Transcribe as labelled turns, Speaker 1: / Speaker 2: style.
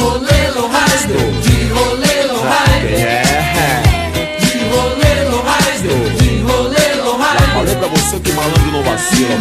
Speaker 1: rolê no rádio, de rolê no rádio, de rolê no rádio, de rolê no rádio.
Speaker 2: falei pra você que malandro não vacila.